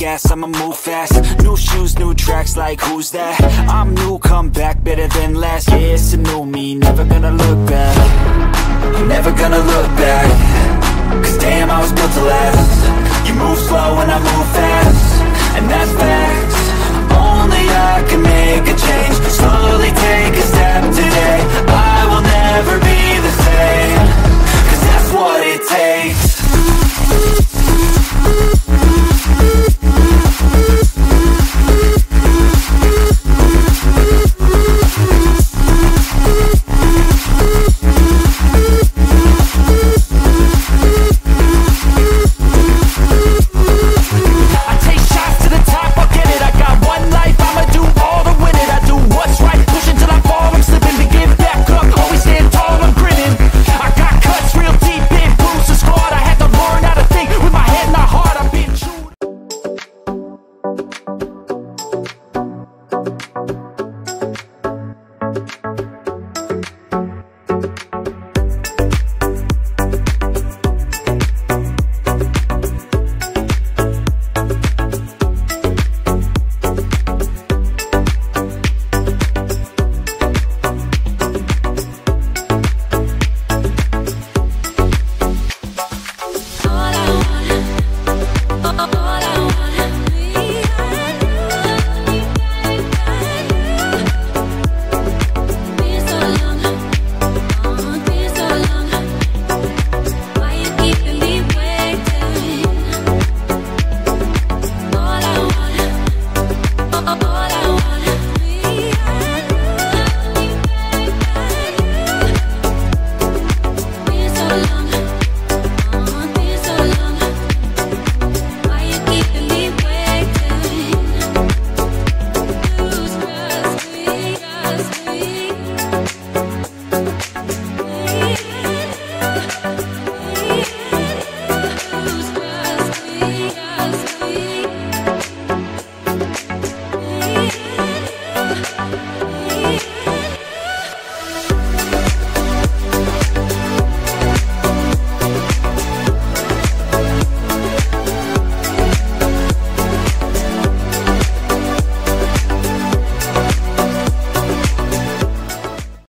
gas, I'ma move fast New shoes, new tracks, like who's that? I'm new, come back, better than last Yeah, it's a new me, never gonna